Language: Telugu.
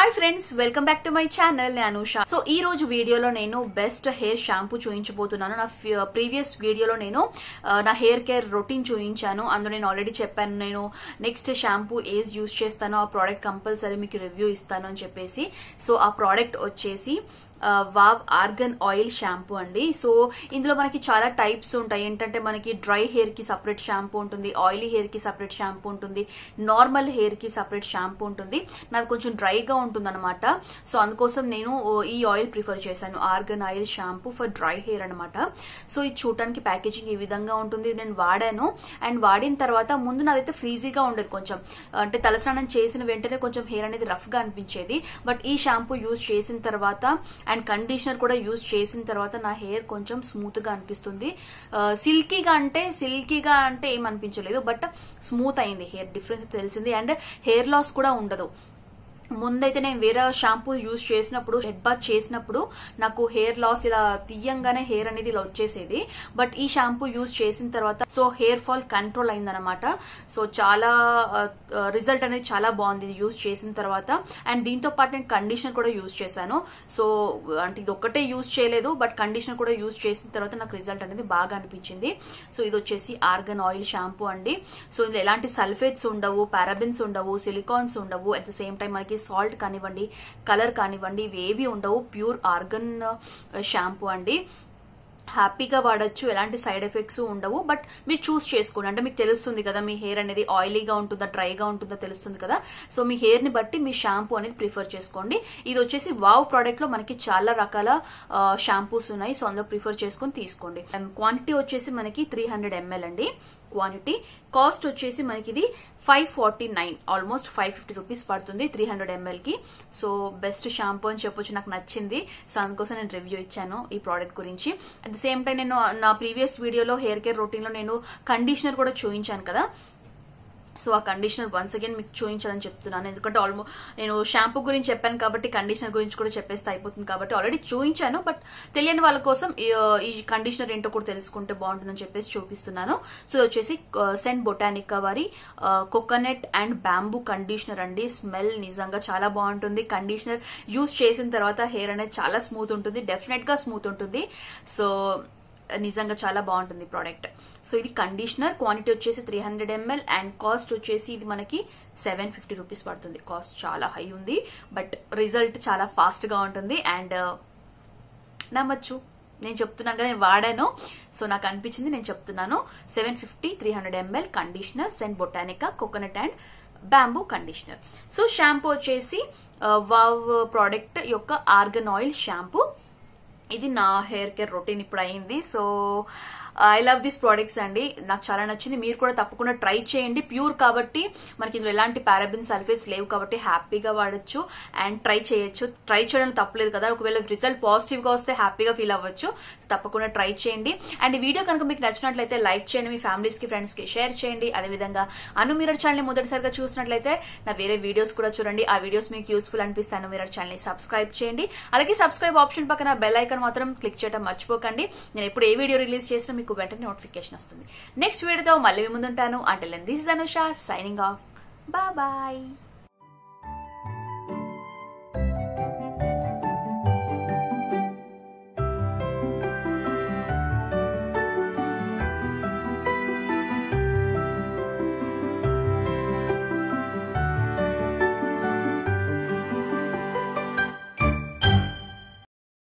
Hi friends welcome back to my channel నేను అనుష. సో ఈ రోజు వీడియోలో నేను బెస్ట్ హెయిర్ షాంపూ చూపించబోతున్నాను నా ప్రీవియస్ uh, వీడియోలో నేను uh, నా హెయిర్ కేర్ రొటీన్ చూపించాను అందులో నేను ఆల్రెడీ చెప్పాను నేను నెక్స్ట్ షాంపూ ఏజ్ యూజ్ చేస్తానో ఆ ప్రోడక్ట్ కంపల్సరీ మీకు రివ్యూ ఇస్తాను అని చెప్పేసి. సో ఆ ప్రోడక్ట్ వచ్చేసి వావ్ ఆర్గన్ ఆయిల్ షాంపూ అండి. సో ఇందులో మనకి చాలా టైప్స్ ఉంటాయి. ఏంటంటే మనకి డ్రై హెయిర్కి సపరేట్ షాంపూ ఉంటుంది ఆయిలీ హెయిర్కి సపరేట్ షాంపూ ఉంటుంది నార్మల్ హెయిర్కి సపరేట్ షాంపూ ఉంటుంది. నాకు కొంచెం డ్రైగా ఉంటుంది అనమాట సో అందుకోసం నేను ఈ ఆయిల్ ప్రిఫర్ చేశాను. Argan oil shampoo for dry hair అనమాట సో ఇది చూడటానికి ప్యాకేజింగ్ ఈ విధంగా ఉంటుంది. నేను వాడాను. అండ్ వాడిన తర్వాత ముందు నాదైతే ఫ్రీజీగా ఉండేది కొంచెం. అంటే తలస్నానం చేసిన వెంటనే కొంచెం హెయిర్ అనేది రఫ్గా అనిపించేది. బట్ ఈ షాంపూ యూజ్ చేసిన తర్వాత అండ్ కండిషనర్ కూడా యూజ్ చేసిన తర్వాత నా హెయిర్ కొంచెం స్మూత్గా అనిపిస్తుంది. సిల్కీగా అంటే సిల్కీగా అంటే ఏం అనిపించలేదు బట్ స్మూత్ అయింది హెయిర్. డిఫరెన్స్ తెలిసింది. అండ్ హెయిర్ లాస్ కూడా ఉండదు. ముందైతే నేను వేరే షాంపూ యూజ్ చేసినప్పుడు హెడ్ బాత్ చేసినప్పుడు నాకు హెయిర్ లాస్ ఇలా తీయంగానే హెయిర్ అనేది ఇలా వచ్చేసేది. బట్ ఈ షాంపూ యూజ్ చేసిన తర్వాత సో హెయిర్ ఫాల్ కంట్రోల్ అయిందనమాట సో చాలా రిజల్ట్ అనేది చాలా బాగుంది యూజ్ చేసిన తర్వాత. అండ్ దీంతో పాటు నేను కండిషనర్ కూడా యూజ్ చేశాను. సో అంటే ఇది ఒక్కటే యూజ్ చేయలేదు బట్ కండిషనర్ కూడా యూజ్ చేసిన తర్వాత నాకు రిజల్ట్ అనేది బాగా అనిపించింది. సో ఇది వచ్చేసి ఆర్గన్ ఆయిల్ షాంపూ అండి. సో ఇందులో ఎలాంటి సల్ఫేట్స్ ఉండవు పారాబిన్స్ ఉండవు సిలికాన్స్ ఉండవు. అట్ ద సేమ్ టైం మనకి సాల్ట్ కానివ్వండి కలర్ కానివ్వండి ఇవి ఏవి ఉండవు. ప్యూర్ ఆర్గన్ షాంపూ అండి. హ్యాపీగా వాడచ్చు ఎలాంటి సైడ్ ఎఫెక్ట్స్ ఉండవు. బట్ మీరు చూస్ చేసుకోండి. అంటే మీకు తెలుస్తుంది కదా మీ హెయిర్ అనేది ఆయిలీగా ఉంటుందా డ్రైగా ఉంటుందా తెలుస్తుంది కదా. సో మీ హెయిర్ని బట్టి మీ షాంపూ అనేది ప్రిఫర్ చేసుకోండి. ఇది వచ్చేసి వావ్ ప్రోడక్ట్లో మనకి చాలా రకాల షాంపూస్ ఉన్నాయి. సో అందులో ప్రిఫర్ చేసుకొని తీసుకోండి. క్వాంటిటీ వచ్చేసి మనకి త్రీ హండ్రెడ్ ఎంఎల్ అండి. క్వాంటిటీ కాస్ట్ వచ్చేసి మనకి ఇది five forty nine almost five fifty rupees పడుతుంది త్రీ హండ్రెడ్ ఎంఎల్కి. సో బెస్ట్ షాంపూ అని చెప్పొచ్చు నాకు నచ్చింది. సో అందుకోసం నేను రివ్యూ ఇచ్చాను ఈ ప్రోడక్ట్ గురించి. అట్ ద సేమ్ టైం నేను నా ప్రీవియస్ వీడియోలో హెయిర్ కేర్ రొటీన్లో నేను కండిషనర్ కూడా చూపించాను కదా. సో ఆ కండిషనర్ వన్స్ అగైన్ మీకు చూపించాలని చెప్తున్నాను. ఎందుకంటే ఆల్మోస్ట్ నేను షాంపూ గురించి చెప్పాను కాబట్టి కండిషనర్ గురించి కూడా చెప్పేస్తే అయిపోతుంది కాబట్టి ఆల్రెడీ చూపించాను. బట్ తెలియని వాళ్ళ కోసం ఈ- కండిషనర్ ఏంటో కూడా తెలుసుకుంటే బాగుంటుందని చెప్పేసి చూపిస్తున్నాను. సో వచ్చేసి సెంట్ బొటానికా వారి కోకోనట్ అండ్ బ్యాంబూ కండిషనర్ అండి. స్మెల్ నిజంగా చాలా బాగుంటుంది. కండిషనర్ యూస్ చేసిన తర్వాత హెయిర్ అనేది చాలా స్మూత్ ఉంటుంది. డెఫినెట్గా స్మూత్ ఉంటుంది. సో నిజంగా చాలా బాగుంటుంది ప్రోడక్ట్ సో ఇది కండిషనర్ క్వాంటిటీ వచ్చేసి three hundred ML and cost వచ్చేసి ఇది మనకి సెవెన్ ఫిఫ్టీ రూపీస్ పడుతుంది. కాస్ట్ చాలా హై ఉంది బట్ రిజల్ట్ చాలా ఫాస్ట్గా ఉంటుంది అండ్ uh, నమ్మచ్చు. నేను చెప్తున్నాను కదా నేను వాడాను. సో నాకు అనిపించింది నేను చెప్తున్నాను. Seven fifty three hundred ML conditioner St Botanica coconut and bamboo conditioner so shampoo వచ్చేసి uh, వావ్ ప్రోడక్ట్ యొక్క ఆర్గన్ ఆయిల్ షాంపూ ఇది నా హెయిర్ కేర్ రొటీన్ ఇప్పుడు అయింది so I love this products అండి. నాకు చాలా నచ్చింది. మీరు కూడా తప్పకుండా ట్రై చేయండి. ప్యూర్ కాబట్టి మనకి ఇందులో ఎలాంటి పారాబిన్ సల్ఫేట్స్ లేవు కాబట్టి హ్యాపీగా వాడచ్చు అండ్ ట్రై చేయొచ్చు. ట్రై చేయడం తప్పలేదు కదా. ఒకవేళ రిజల్ట్ పాజిటివ్గా వస్తే హ్యాపీగా ఫీల్ అవ్వచ్చు. తప్పకుండా ట్రై చేయండి. అండ్ ఈ వీడియో కనుక మీకు నచ్చినట్లయితే లైక్ చేయండి. మీ ఫ్యామిలీస్కి ఫ్రెండ్స్కి షేర్ చేయండి. అదేవిధంగా అను మిరర్ ఛానల్ మొదటిసారిగా చూసినట్లయితే నా వేరే వీడియోస్ కూడా చూడండి. ఆ వీడియోస్ మీకు యూస్ఫుల్ అనిపిస్తే అను మిరర్ ఛానల్ని సబ్స్క్రైబ్ చేయండి. అలాగే సబ్స్క్రైబ్ ఆప్షన్ పక్కన బెల్ ఐకాన్ మాత్రం క్లిక్ చేయడం మర్చిపోకండి. నేను ఎప్పుడు ఏ వీడియో రిలీజ్ చేసినా మీకు వెంటనే నోటిఫికేషన్ వస్తుంది. నెక్స్ట్ వీడియోతో మళ్ళీ ముందుంటాను. అంటే this is Anusha signing off bye